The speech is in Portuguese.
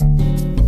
Música